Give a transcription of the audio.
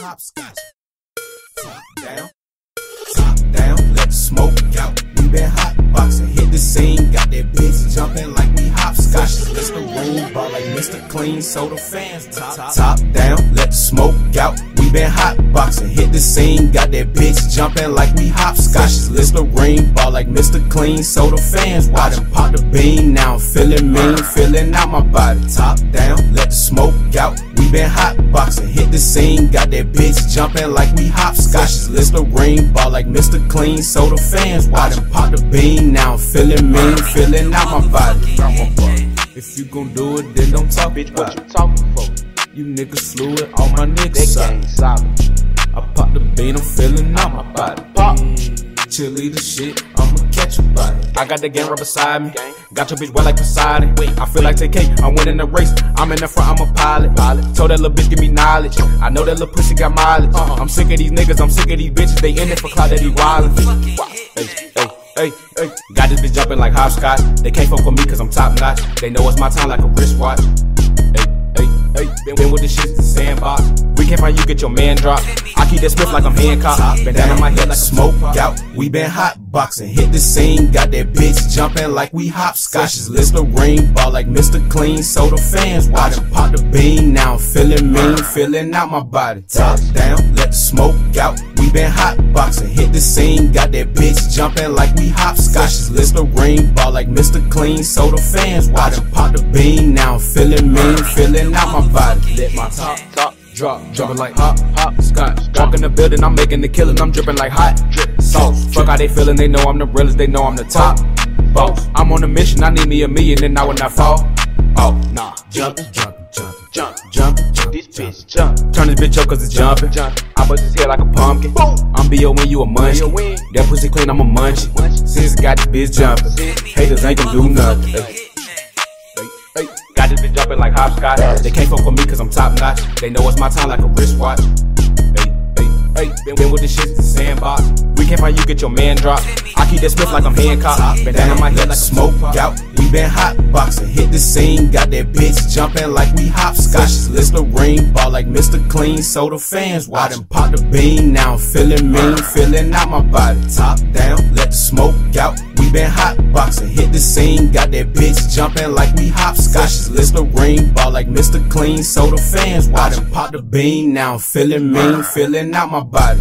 hopscotch. Top down, top down, let the smoke out. We been hot boxing, hit the scene, got that bitch jumping like we hopscotch. Let's the room ball like Mr. Clean, so the fans top, top down, let the smoke out. We been hot boxing, hit the scene, got that bitch jumping like we hopscotch. Let's the ring ball like Mr. Clean, so the fans watch. Pop the bean, now I'm feeling mean, feeling out my body. Top down, let the smoke. We been hot boxing, hit the scene, got that bitch jumping like we hopscotches. List the ring ball like Mr. Clean, so the fans watch. Pop the bean, now I'm feeling mean, feeling out my body. If you gon' do it, then don't talk Bitch, what you talking for? You niggas fluid, all my niggas solid. I pop the bean, I'm feeling out my body. Pop. the shit, I got the game right beside me. Got your bitch wet like Poseidon. I feel like TK, I'm winning the race. I'm in the front, I'm a pilot. Told that little bitch, give me knowledge. I know that little pussy got mileage. I'm sick of these niggas, I'm sick of these bitches. They in it for clout that he wildin'. Hey, hey. Hey, hey, got this bitch jumping like hopscotch. They can't fuck with me cause I'm top notch. They know it's my time like a wristwatch. Hey, hey, hey, been, with this shit the sandbox. We can't find you, get your man dropped. Keep that Smith like I'm Hancock. Been down on my head like smoke out. We been hot boxing, hit the scene, got that bitch jumping like we hopscotches. List the ring ball like Mr. Clean, so the fans watch. Pop the bean, now I'm feeling mean, feeling out my body. Top down, let the smoke out. We been hot boxing, hit the scene, got that bitch jumping like we hopscotches. List the ring ball like Mr. Clean, so the fans watch. Pop the bean, now I'm feeling mean, feeling out my body. Let my top Top. drop, jumping like hop, hop, scotch. Walk in the building, I'm making the killing, I'm dripping like hot sauce. Fuck how they feeling, they know I'm the realest, they know I'm the top boss. I'm on a mission, I need me a million, and I will not fall. Oh, nah. Jumping, jumping, Jump. jumping, jumping. This bitch jump. Turn this bitch up cause it's jumping. Jump. I bust his head like a pumpkin. I'm B.O. when you a munch. That pussy clean, I'm a munch. Since got this bitch jumping. Haters ain't gon' do nothing. Hey. Hey, hey. Got this bitch jumping like hopscotch. They can't fuck with me cause I'm top notch. They know it's my time like a wristwatch. Hey, hey. Been, with this shit the sandbox. We can't find you, get your man dropped. I keep that Smith like I'm Hancock. Been down on my head like smoke out. We been hot boxing, hit the scene, got that bitch jumping like we hopscotches. List the ring ball like Mr. Clean, so the fans watch. And pop the bean, now I'm feeling mean, feeling out my body. Scene, got that bitch jumping like we hopscotches. List the ring ball like Mr. Clean, so the fans watch. And pop the bean, now I'm feeling mean, feeling out my body.